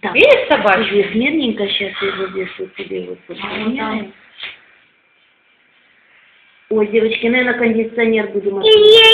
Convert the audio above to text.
Так. Видишь собачку? Здесь мирненько, сейчас я здесь вот тебе вот Ну. Ой, девочки, наверное, кондиционер будем Я